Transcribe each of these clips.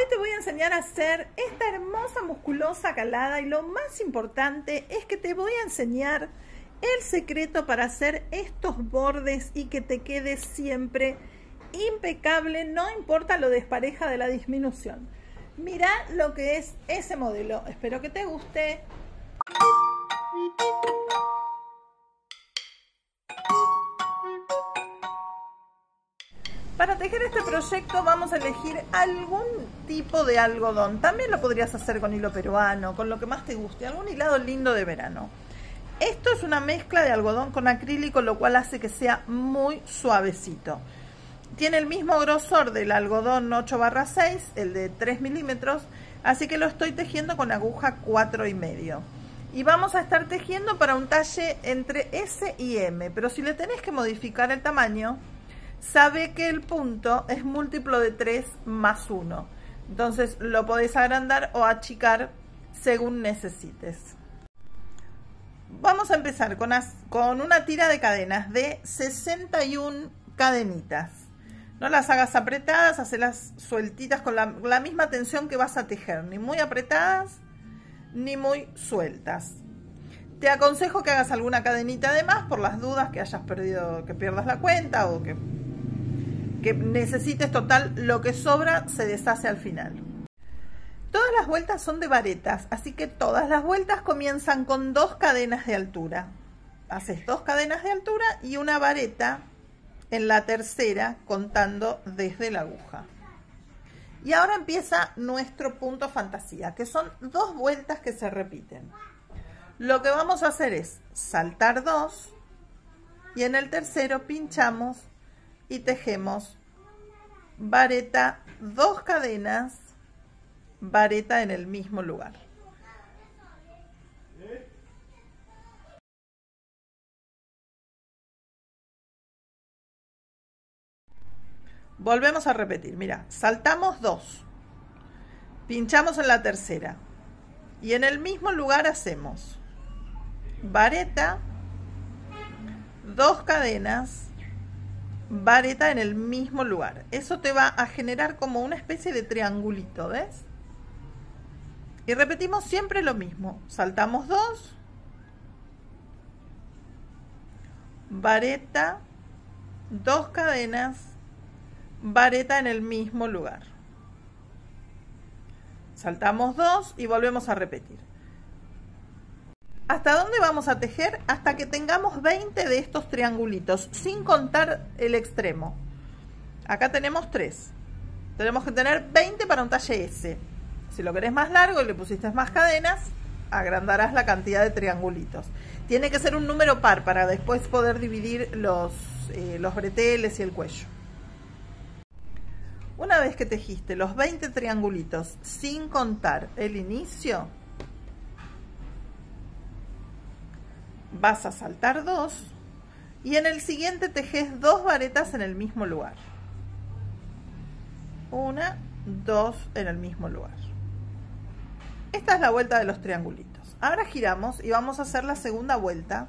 Hoy te voy a enseñar a hacer esta hermosa musculosa calada y lo más importante es que te voy a enseñar el secreto para hacer estos bordes y que te quede siempre impecable, no importa lo despareja de la disminución. Mira lo que es ese modelo, espero que te guste. Para tejer este proyecto vamos a elegir algún tipo de algodón. También lo podrías hacer con hilo peruano, con lo que más te guste, algún hilado lindo de verano. Esto es una mezcla de algodón con acrílico, lo cual hace que sea muy suavecito. Tiene el mismo grosor del algodón 8 barra 6, el de 3 milímetros, así que lo estoy tejiendo con aguja 4 y medio. Y vamos a estar tejiendo para un talle entre S y M, pero si le tenés que modificar el tamaño, sabe que el punto es múltiplo de 3 más 1. Entonces lo podés agrandar o achicar según necesites. Vamos a empezar con, una tira de cadenas de 61 cadenitas. No las hagas apretadas, hacelas sueltitas con la, la misma tensión que vas a tejer, ni muy apretadas ni muy sueltas. Te aconsejo que hagas alguna cadenita de más por las dudas que hayas perdido, que pierdas la cuenta o que que necesites total, lo que sobra se deshace al final. Todas las vueltas son de varetas, así que todas las vueltas comienzan con dos cadenas de altura. Haces dos cadenas de altura y una vareta en la tercera contando desde la aguja. Y ahora empieza nuestro punto fantasía, que son dos vueltas que se repiten. Lo que vamos a hacer es saltar dos y en el tercero pinchamos y tejemos vareta, dos cadenas, vareta en el mismo lugar. Volvemos a repetir, mira, saltamos dos, pinchamos en la tercera y en el mismo lugar hacemos vareta, dos cadenas, vareta en el mismo lugar. Eso te va a generar como una especie de triangulito, ¿ves? Y repetimos siempre lo mismo. Saltamos dos, vareta, dos cadenas, vareta en el mismo lugar. Saltamos dos y volvemos a repetir. ¿Hasta dónde vamos a tejer? Hasta que tengamos 20 de estos triangulitos, sin contar el extremo. Acá tenemos 3. Tenemos que tener 20 para un talle S. Si lo querés más largo y le pusiste más cadenas, agrandarás la cantidad de triangulitos. Tiene que ser un número par para después poder dividir los, eh, los breteles y el cuello. Una vez que tejiste los 20 triangulitos sin contar el inicio, vas a saltar dos y en el siguiente tejes dos varetas en el mismo lugar. Una, dos en el mismo lugar. Esta es la vuelta de los triangulitos. Ahora giramos y vamos a hacer la segunda vuelta,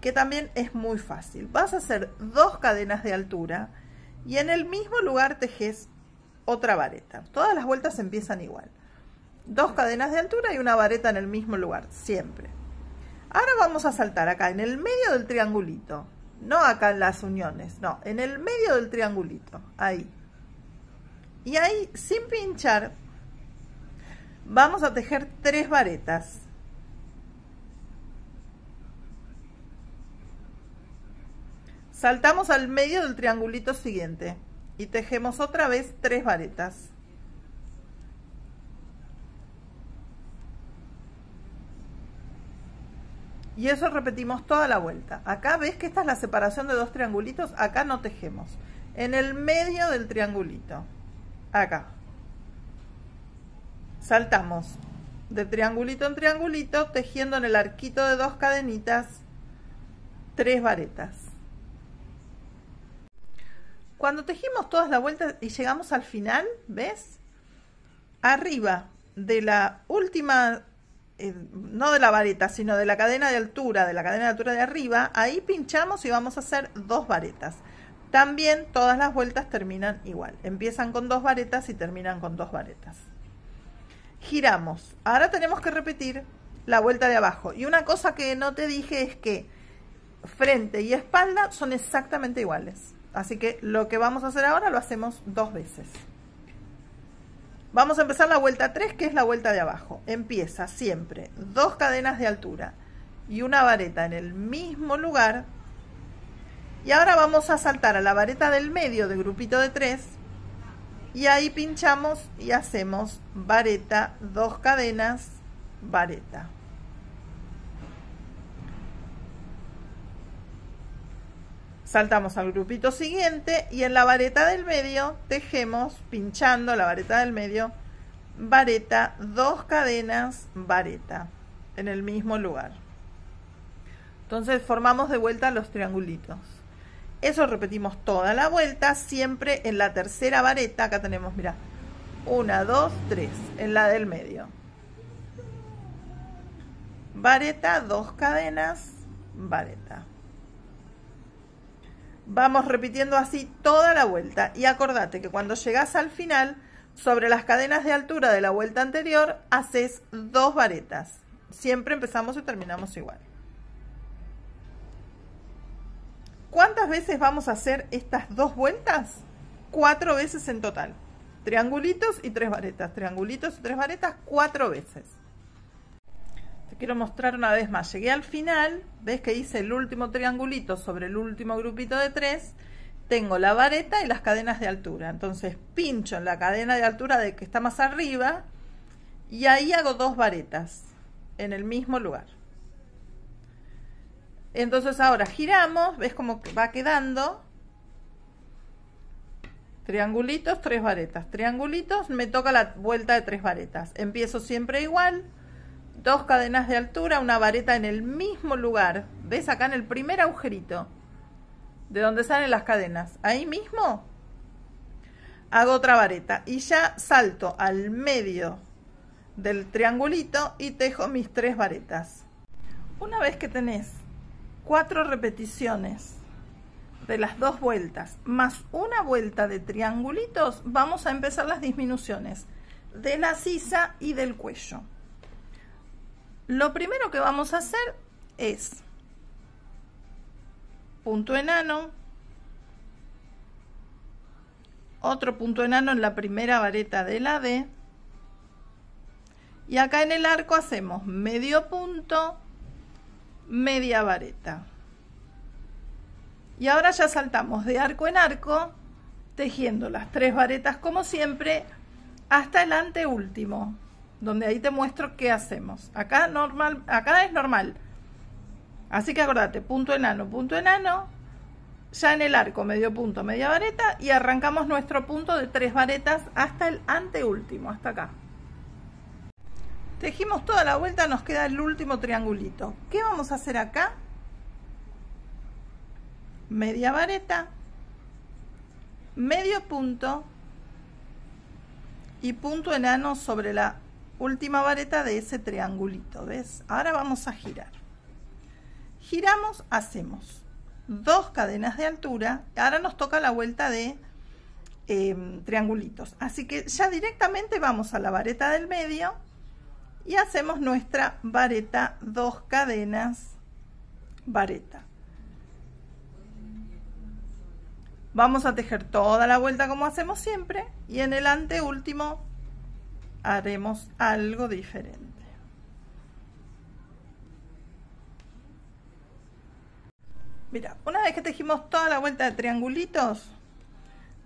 que también es muy fácil. Vas a hacer dos cadenas de altura y en el mismo lugar tejes otra vareta. Todas las vueltas empiezan igual. Dos cadenas de altura y una vareta en el mismo lugar, siempre. Ahora vamos a saltar acá, en el medio del triangulito. No acá en las uniones, no, en el medio del triangulito, ahí. Y ahí, sin pinchar, vamos a tejer tres varetas. Saltamos al medio del triangulito siguiente y tejemos otra vez tres varetas. Y eso repetimos toda la vuelta. Acá ves que esta es la separación de dos triangulitos. Acá no tejemos. En el medio del triangulito. Acá. Saltamos de triangulito en triangulito, tejiendo en el arquito de dos cadenitas tres varetas. Cuando tejimos todas las vueltas y llegamos al final, ¿ves? Arriba de la última eh, no de la vareta, sino de la cadena de altura, de la cadena de altura de arriba, ahí pinchamos y vamos a hacer dos varetas. También todas las vueltas terminan igual. Empiezan con dos varetas y terminan con dos varetas. Giramos. Ahora tenemos que repetir la vuelta de abajo. Y una cosa que no te dije es que frente y espalda son exactamente iguales. Así que lo que vamos a hacer ahora lo hacemos dos veces. Vamos a empezar la vuelta 3, que es la vuelta de abajo. Empieza siempre dos cadenas de altura y una vareta en el mismo lugar. Y ahora vamos a saltar a la vareta del medio de grupito de 3 y ahí pinchamos y hacemos vareta, dos cadenas, vareta. Saltamos al grupito siguiente y en la vareta del medio tejemos, pinchando la vareta del medio, vareta, dos cadenas, vareta, en el mismo lugar. Entonces formamos de vuelta los triangulitos. Eso repetimos toda la vuelta, siempre en la tercera vareta. Acá tenemos, mira, una, dos, tres, en la del medio. Vareta, dos cadenas, vareta. Vamos repitiendo así toda la vuelta. Y acordate que cuando llegas al final, sobre las cadenas de altura de la vuelta anterior, haces dos varetas. Siempre empezamos y terminamos igual. ¿Cuántas veces vamos a hacer estas dos vueltas? Cuatro veces en total. Triangulitos y tres varetas. Triangulitos y tres varetas cuatro veces. Quiero mostrar una vez más. Llegué al final. ¿Ves que hice el último triangulito sobre el último grupito de tres? Tengo la vareta y las cadenas de altura. Entonces pincho en la cadena de altura de que está más arriba y ahí hago dos varetas en el mismo lugar. Entonces ahora giramos, ves cómo va quedando. Triangulitos, tres varetas. Triangulitos, me toca la vuelta de tres varetas. Empiezo siempre igual. Dos cadenas de altura, una vareta en el mismo lugar. ¿Ves acá en el primer agujerito? De donde salen las cadenas. Ahí mismo hago otra vareta. Y ya salto al medio del triangulito y tejo mis tres varetas. Una vez que tenés cuatro repeticiones de las dos vueltas más una vuelta de triangulitos, vamos a empezar las disminuciones de la sisa y del cuello. Lo primero que vamos a hacer es punto enano, otro punto enano en la primera vareta de la D, y acá en el arco hacemos medio punto, media vareta. Y ahora ya saltamos de arco en arco, tejiendo las tres varetas como siempre, hasta el anteúltimo, donde ahí te muestro qué hacemos. Acá, normal, acá es normal. Así que acordate, punto enano, punto enano, ya en el arco medio punto, media vareta y arrancamos nuestro punto de tres varetas hasta el anteúltimo, hasta acá. Tejimos toda la vuelta, nos queda el último triangulito. ¿Qué vamos a hacer acá? Media vareta, medio punto y punto enano sobre la última vareta de ese triangulito, ¿ves? Ahora vamos a girar. Giramos, hacemos dos cadenas de altura. Ahora nos toca la vuelta de em, triangulitos. Así que ya directamente vamos a la vareta del medio y hacemos nuestra vareta dos cadenas vareta vamos a tejer toda la vuelta como hacemos siempre y en el anteúltimo haremos algo diferente. Mira una vez que tejimos toda la vuelta de triangulitos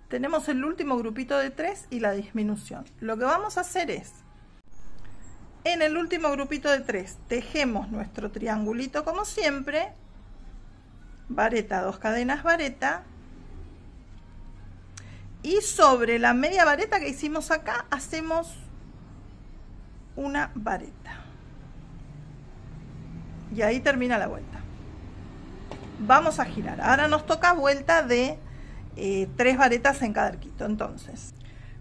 tenemos el último grupito de tres y la disminución. Lo que vamos a hacer es en el último grupito de tres tejemos nuestro triangulito como siempre, vareta, dos cadenas vareta, y sobre la media vareta que hicimos acá hacemos una vareta. Y ahí termina la vuelta. Vamos a girar. Ahora nos toca vuelta de eh, tres varetas en cada arquito. Entonces,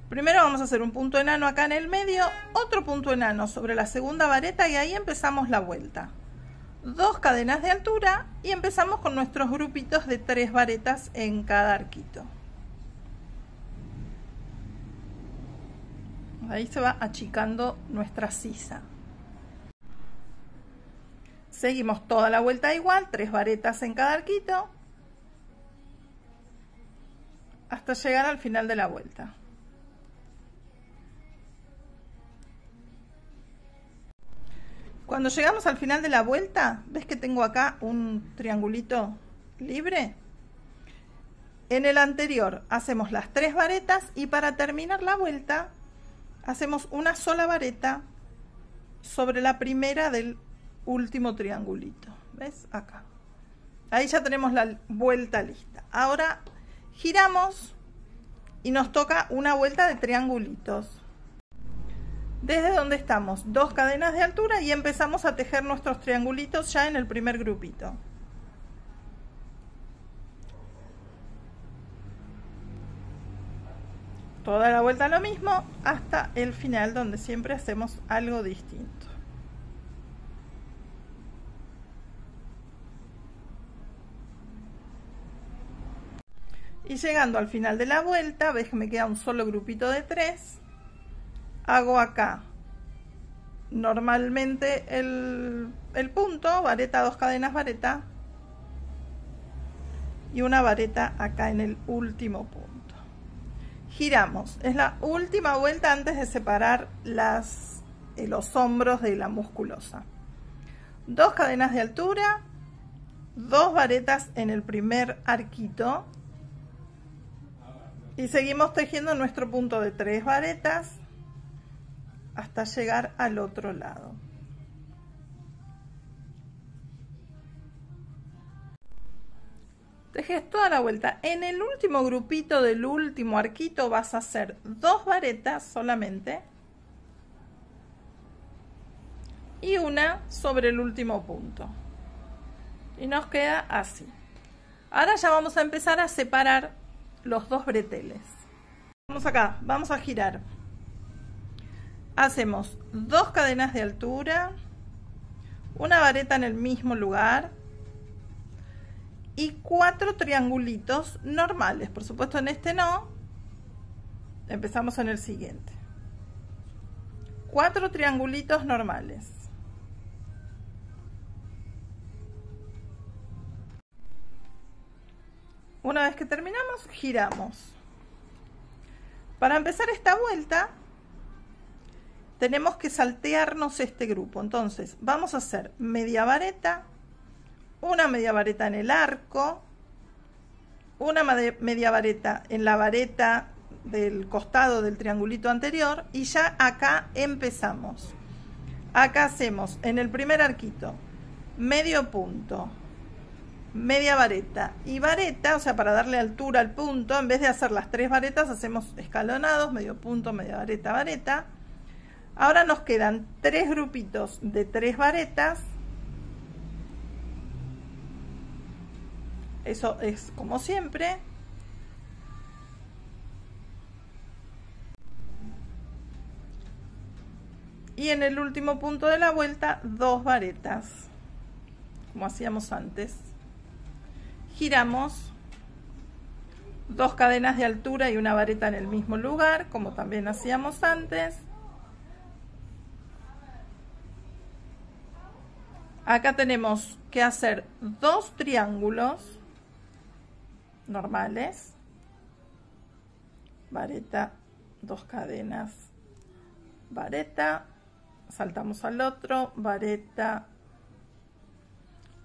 Primero vamos a hacer un punto enano acá en el medio, otro punto enano sobre la segunda vareta y ahí empezamos la vuelta. dos cadenas de altura y empezamos con nuestros grupitos de tres varetas en cada arquito. Ahí se va achicando nuestra sisa. Seguimos toda la vuelta igual, tres varetas en cada arquito, hasta llegar al final de la vuelta. Cuando llegamos al final de la vuelta, ¿ves que tengo acá un triangulito libre? En el anterior hacemos las tres varetas y para terminar la vuelta hacemos una sola vareta sobre la primera del último triangulito. ¿Ves? Acá. Ahí ya tenemos la vuelta lista. Ahora giramos y nos toca una vuelta de triangulitos desde donde estamos, dos cadenas de altura y empezamos a tejer nuestros triangulitos ya en el primer grupito. Toda la vuelta lo mismo hasta el final donde siempre hacemos algo distinto. Y llegando al final de la vuelta, ves que me queda un solo grupito de tres hago acá normalmente el, punto, vareta, dos cadenas vareta y una vareta acá en el último punto. Giramos, es la última vuelta antes de separar eh, los hombros de la musculosa. Dos cadenas de altura, dos varetas en el primer arquito y seguimos tejiendo nuestro punto de tres varetas hasta llegar al otro lado. Tejes toda la vuelta. En el último grupito del último arquito vas a hacer dos varetas solamente y una sobre el último punto. Y nos queda así. Ahora ya vamos a empezar a separar los dos breteles. Vamos acá, vamos a girar hacemos dos cadenas de altura, una vareta en el mismo lugar y cuatro triangulitos normales. Por supuesto en este no. Empezamos en el siguiente. Cuatro triangulitos normales. Una vez que terminamos, giramos. Para empezar esta vuelta, tenemos que saltearnos este grupo. Entonces, vamos a hacer media vareta, una media vareta en el arco, una media vareta en la vareta del costado del triangulito anterior y ya acá empezamos. Acá hacemos en el primer arquito medio punto, media vareta y vareta, o sea, para darle altura al punto, en vez de hacer las tres varetas, hacemos escalonados, medio punto, media vareta, vareta Ahora nos quedan tres grupitos de tres varetas. Eso es como siempre. Y en el último punto de la vuelta, dos varetas, como hacíamos antes. Giramos dos cadenas de altura y una vareta en el mismo lugar, como también hacíamos antes. Acá tenemos que hacer dos triángulos normales. Vareta, dos cadenas, vareta, saltamos al otro, vareta,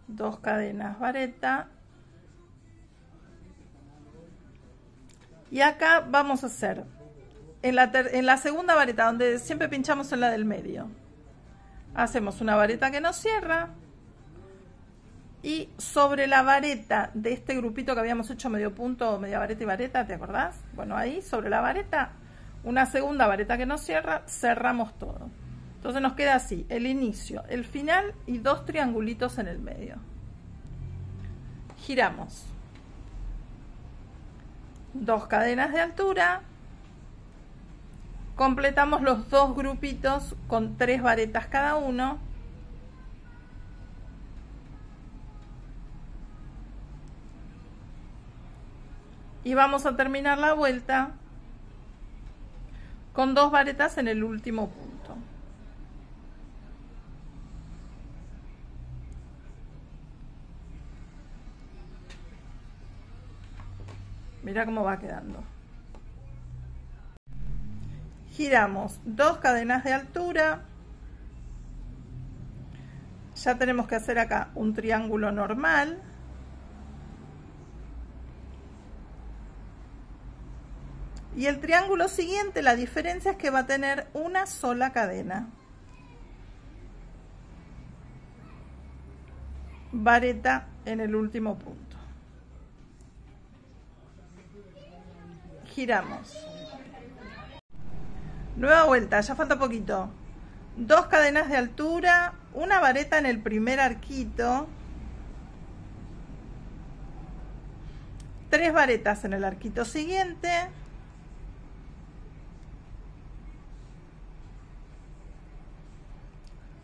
dos cadenas, vareta. Y acá vamos a hacer en la, en la segunda vareta, donde siempre pinchamos en la del medio. Hacemos una vareta que nos cierra y sobre la vareta de este grupito que habíamos hecho medio punto, media vareta y vareta, ¿te acordás? Bueno, ahí sobre la vareta, una segunda vareta que nos cierra, cerramos todo. Entonces nos queda así, el inicio, el final y dos triangulitos en el medio. Giramos. Dos cadenas de altura, completamos los dos grupitos con tres varetas cada uno Y vamos a terminar la vuelta con dos varetas en el último punto. Mira cómo va quedando. Giramos dos cadenas de altura. Ya tenemos que hacer acá un triángulo normal. Y el triángulo siguiente, la diferencia es que va a tener una sola cadena. Vareta en el último punto. Giramos. Nueva vuelta, ya falta poquito. Dos cadenas de altura, una vareta en el primer arquito. Tres varetas en el arquito siguiente.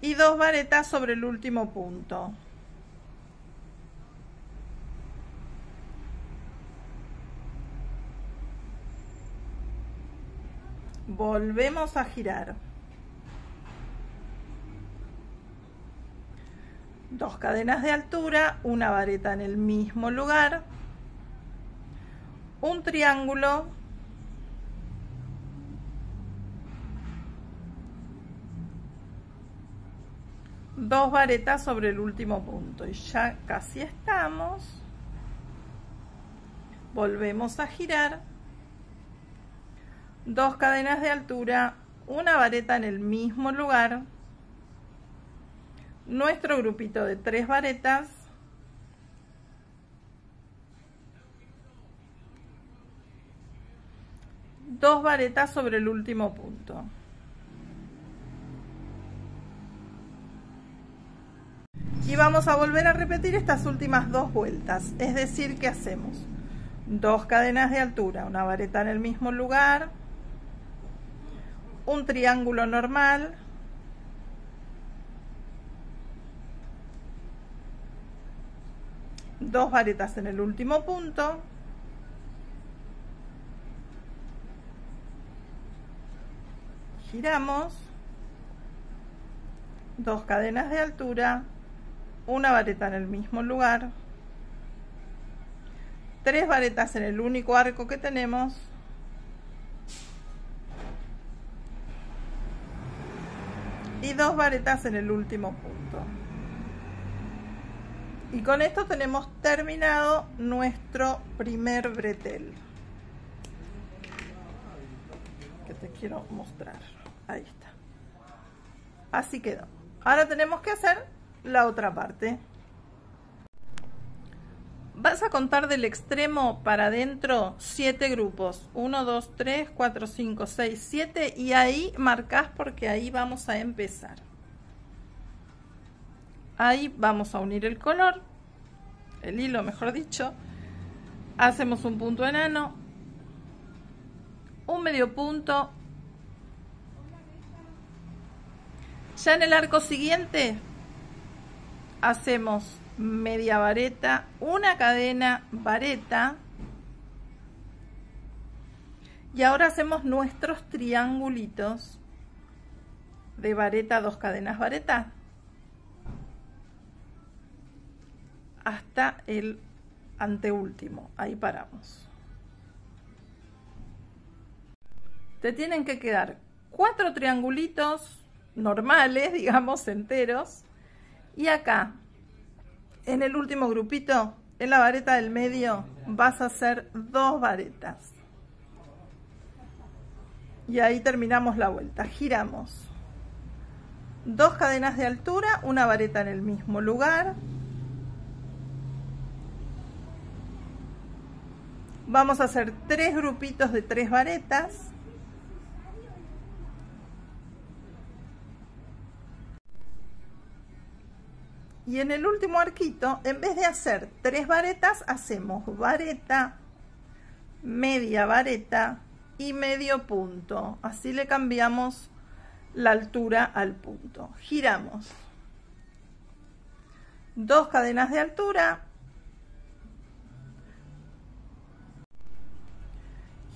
Y dos varetas sobre el último punto. Volvemos a girar. Dos cadenas de altura, una vareta en el mismo lugar, un triángulo dos varetas sobre el último punto. Y ya casi estamos. Volvemos a girar. Dos cadenas de altura una vareta en el mismo lugar. Nuestro grupito de tres varetas. Dos varetas sobre el último punto y vamos a volver a repetir estas últimas dos vueltas es decir que hacemos dos cadenas de altura una vareta en el mismo lugar un triángulo normal dos varetas en el último punto giramos dos cadenas de altura una vareta en el mismo lugar, tres varetas en el único arco que tenemos, y dos varetas en el último punto. Y con esto tenemos terminado nuestro primer bretel. Que te quiero mostrar. Ahí está. Así quedó. Ahora tenemos que hacer la otra parte. Vas a contar del extremo para adentro 7 grupos. 1, 2, 3, 4, 5, 6, 7 y ahí marcas porque ahí vamos a empezar. Ahí vamos a unir el color, el hilo mejor dicho. Hacemos un punto enano, un medio punto. Ya en el arco siguiente hacemos media vareta, una cadena vareta y ahora hacemos nuestros triangulitos de vareta, dos cadenas vareta hasta el anteúltimo, ahí paramos. Te tienen que quedar cuatro triangulitos normales, digamos, enteros, y acá, en el último grupito, en la vareta del medio, vas a hacer dos varetas. Y ahí terminamos la vuelta. Giramos. Dos cadenas de altura, una vareta en el mismo lugar. Vamos a hacer tres grupitos de tres varetas. Y en el último arquito, en vez de hacer tres varetas, hacemos vareta, media vareta y medio punto. Así le cambiamos la altura al punto. Giramos. Dos cadenas de altura.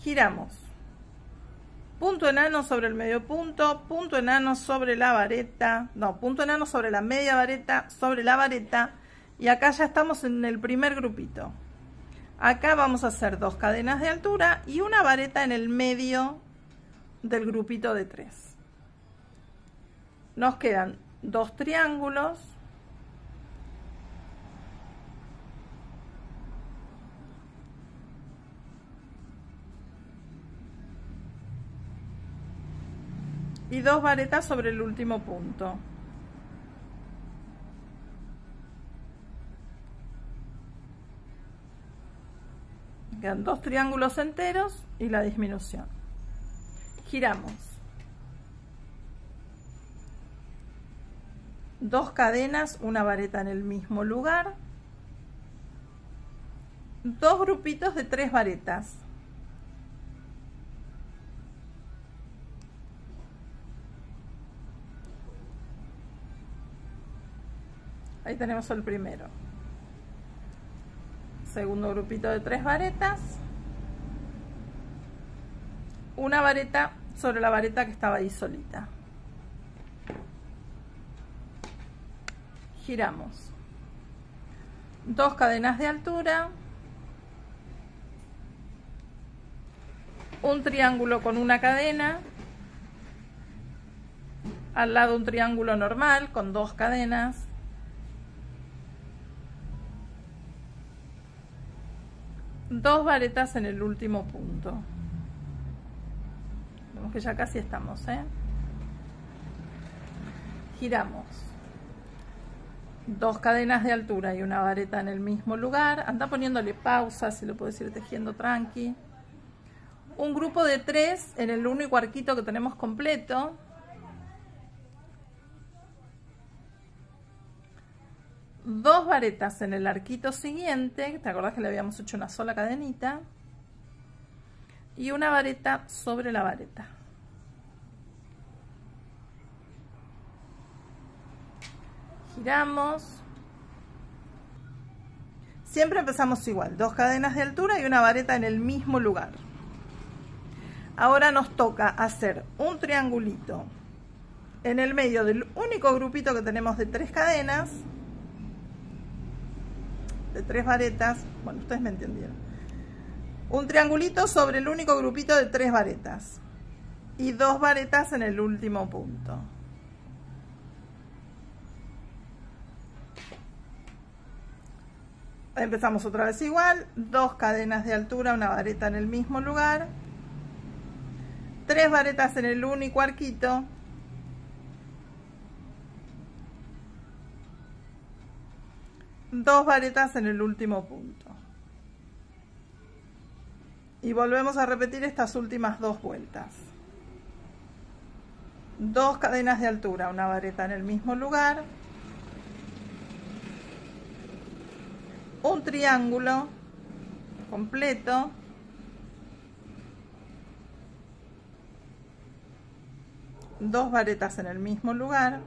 giramos punto enano sobre el medio punto, punto enano sobre la vareta, no, punto enano sobre la media vareta, sobre la vareta y acá ya estamos en el primer grupito. Acá vamos a hacer dos cadenas de altura y una vareta en el medio del grupito de tres. Nos quedan dos triángulos y dos varetas sobre el último punto. Quedan dos triángulos enteros y la disminución. Giramos. Dos cadenas, una vareta en el mismo lugar. Dos grupitos de tres varetas. Tenemos el primero. Segundo grupito de tres varetas. Una vareta sobre la vareta que estaba ahí solita. Giramos. Dos cadenas de altura. Un triángulo con una cadena. Al lado un triángulo normal con dos cadenas dos varetas en el último punto. Vemos que ya casi estamos, ¿eh? Giramos. Dos cadenas de altura y una vareta en el mismo lugar. Anda poniéndole pausa, si lo puedes ir tejiendo tranqui. Un grupo de tres en el único arquito que tenemos completo. Dos varetas en el arquito siguiente, ¿te acordás que le habíamos hecho una sola cadenita? Y una vareta sobre la vareta. Giramos. Siempre empezamos igual, dos cadenas de altura y una vareta en el mismo lugar. Ahora nos toca hacer un triangulito en el medio del único grupito que tenemos de tres cadenas de tres varetas, bueno, ustedes me entendieron. Un triangulito sobre el único grupito de tres varetas. Y dos varetas en el último punto. Empezamos otra vez igual, dos cadenas de altura, una vareta en el mismo lugar, tres varetas en el único arquito dos varetas en el último punto. Y volvemos a repetir estas últimas dos vueltas. Dos cadenas de altura, una vareta en el mismo lugar. Un triángulo completo. Dos varetas en el mismo lugar.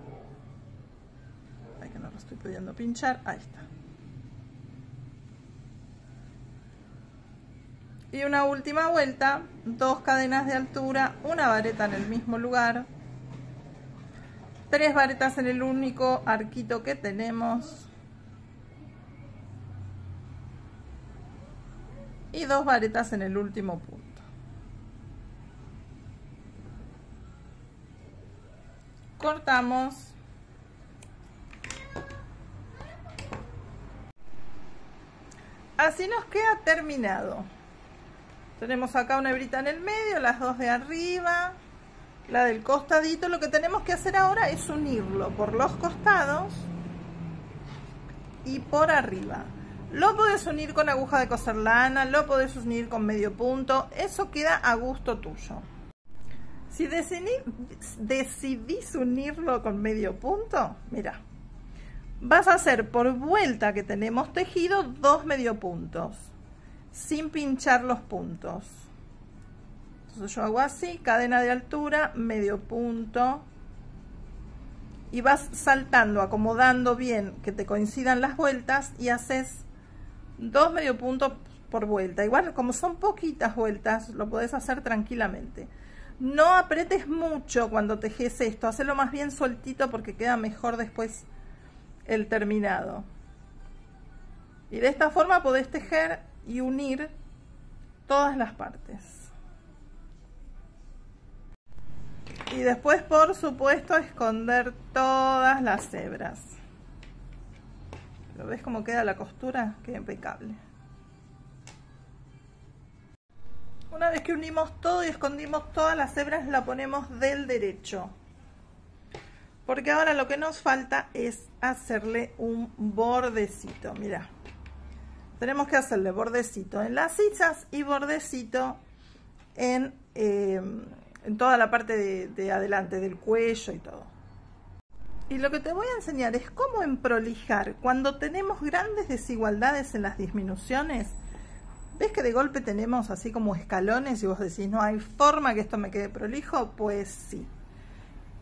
Ay, que no lo estoy pudiendo pinchar. Ahí está. Y una última vuelta, dos cadenas de altura, una vareta en el mismo lugar, tres varetas en el único arquito que tenemos y dos varetas en el último punto. Cortamos. Así nos queda terminado. Tenemos acá una hebrita en el medio, las dos de arriba, la del costadito. Lo que tenemos que hacer ahora es unirlo por los costados y por arriba. Lo podés unir con aguja de coser lana, lo podés unir con medio punto, eso queda a gusto tuyo. Si decidís unirlo con medio punto, mira, vas a hacer por vuelta que tenemos tejido dos medio puntos sin pinchar los puntos. Entonces yo hago así, cadena de altura, medio punto. Y vas saltando, acomodando bien que te coincidan las vueltas y haces dos medio puntos por vuelta. Igual como son poquitas vueltas, lo podés hacer tranquilamente. No apretes mucho cuando tejes esto, hacelo más bien sueltito porque queda mejor después el terminado. Y de esta forma podés tejer y unir todas las partes. Y después, por supuesto, esconder todas las hebras. ¿Lo ves cómo queda la costura? Queda impecable. Una vez que unimos todo y escondimos todas las hebras, la ponemos del derecho. Porque ahora lo que nos falta es hacerle un bordecito. Mira, tenemos que hacerle bordecito en las sisas y bordecito en, eh, en toda la parte de, de adelante del cuello y todo. Y lo que te voy a enseñar es cómo emprolijar cuando tenemos grandes desigualdades en las disminuciones ¿Ves que de golpe tenemos así como escalones y vos decís, no hay forma que esto me quede prolijo? Pues sí.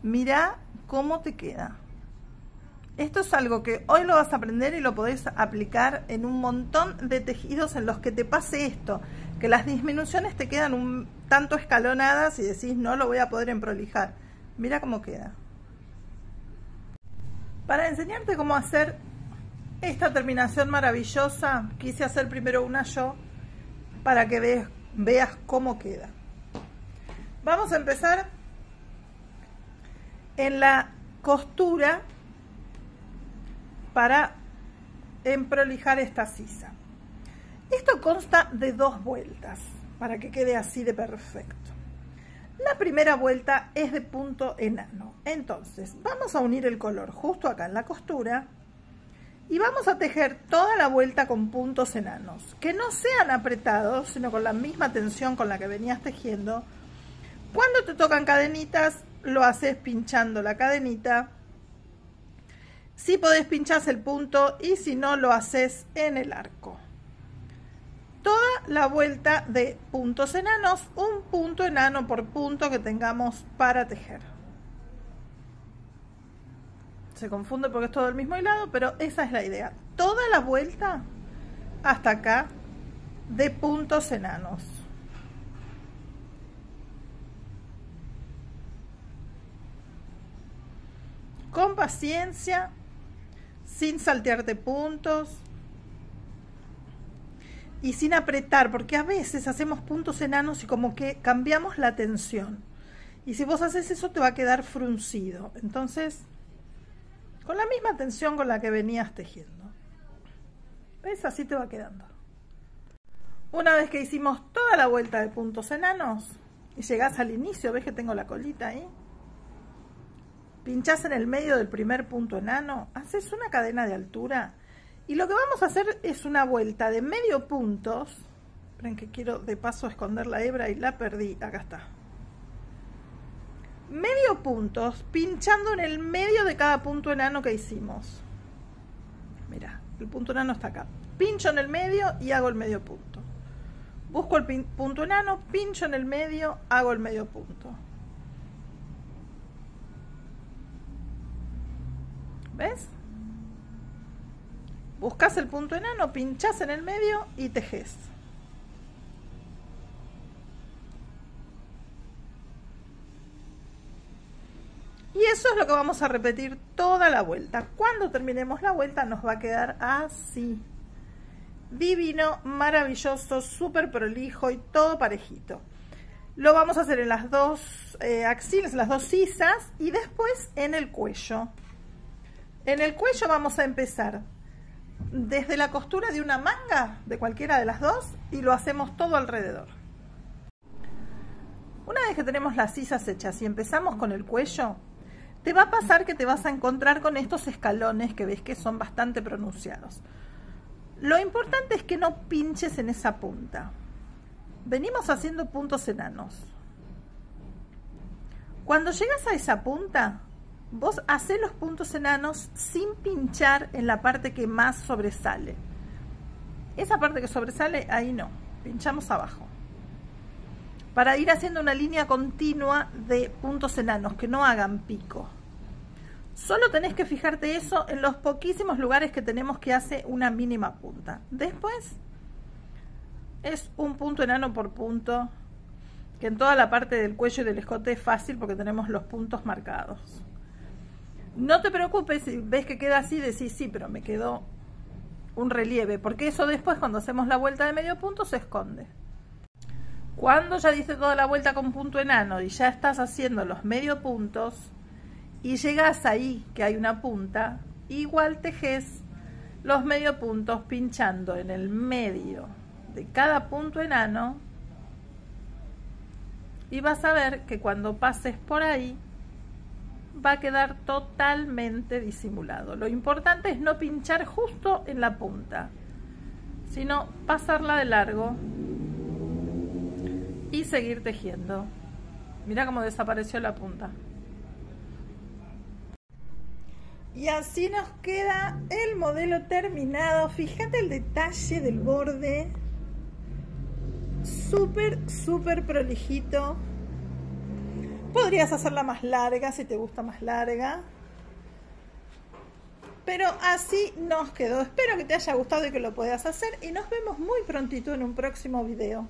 Mira cómo te queda. Esto es algo que hoy lo vas a aprender y lo podés aplicar en un montón de tejidos en los que te pase esto, que las disminuciones te quedan un tanto escalonadas y decís, no lo voy a poder emprolijar. Mira cómo queda. Para enseñarte cómo hacer esta terminación maravillosa, quise hacer primero una yo para que veas, cómo queda. Vamos a empezar en la costura para emprolijar esta sisa. Esto consta de dos vueltas para que quede así de perfecto. La primera vuelta es de punto enano. Entonces, vamos a unir el color justo acá en la costura y vamos a tejer toda la vuelta con puntos enanos, que no sean apretados, sino con la misma tensión con la que venías tejiendo. Cuando te tocan cadenitas, lo haces pinchando la cadenita. Si podés pinchar el punto y si no, lo haces en el arco. Toda la vuelta de puntos enanos, un punto enano por punto que tengamos para tejer se confunde porque es todo el mismo hilado, pero esa es la idea. Toda la vuelta hasta acá de puntos enanos. Con paciencia, sin saltearte puntos y sin apretar, porque a veces hacemos puntos enanos y como que cambiamos la tensión. Y si vos haces eso te va a quedar fruncido. Entonces, con la misma tensión con la que venías tejiendo. ¿Ves? Así te va quedando. Una vez que hicimos toda la vuelta de puntos enanos y llegás al inicio, ves que tengo la colita ahí, pinchás en el medio del primer punto enano, haces una cadena de altura y lo que vamos a hacer es una vuelta de medio puntos. Esperen que quiero de paso esconder la hebra y la perdí. Acá está medio puntos pinchando en el medio de cada punto enano que hicimos. Mira, el punto enano está acá. Pincho en el medio y hago el medio punto. Busco el punto enano, pincho en el medio, hago el medio punto. ¿Ves? Buscas el punto enano, pinchas en el medio y tejes. Y eso es lo que vamos a repetir toda la vuelta. Cuando terminemos la vuelta nos va a quedar así. Divino, maravilloso, súper prolijo y todo parejito. Lo vamos a hacer en las dos eh, axilas, las dos sisas y después en el cuello. En el cuello vamos a empezar desde la costura de una manga, de cualquiera de las dos, y lo hacemos todo alrededor. Una vez que tenemos las sisas hechas y empezamos con el cuello, te va a pasar que te vas a encontrar con estos escalones que ves que son bastante pronunciados. Lo importante es que no pinches en esa punta. Venimos haciendo puntos enanos. Cuando llegas a esa punta, vos haces los puntos enanos sin pinchar en la parte que más sobresale. Esa parte que sobresale, ahí no. Pinchamos abajo. Para ir haciendo una línea continua de puntos enanos, que no hagan pico. Solo tenés que fijarte eso en los poquísimos lugares que tenemos que hace una mínima punta. Después, es un punto enano por punto, que en toda la parte del cuello y del escote es fácil porque tenemos los puntos marcados. No te preocupes si ves que queda así, decís sí, pero me quedó un relieve, porque eso después cuando hacemos la vuelta de medio punto se esconde. Cuando ya diste toda la vuelta con punto enano y ya estás haciendo los medio puntos y llegas ahí que hay una punta, igual tejes los medio puntos pinchando en el medio de cada punto enano y vas a ver que cuando pases por ahí va a quedar totalmente disimulado. Lo importante es no pinchar justo en la punta, sino pasarla de largo y seguir tejiendo. Mira cómo desapareció la punta. Y así nos queda el modelo terminado. Fíjate el detalle del borde. Súper, súper prolijito. Podrías hacerla más larga si te gusta más larga. Pero así nos quedó. Espero que te haya gustado y que lo puedas hacer. Y nos vemos muy prontito en un próximo video.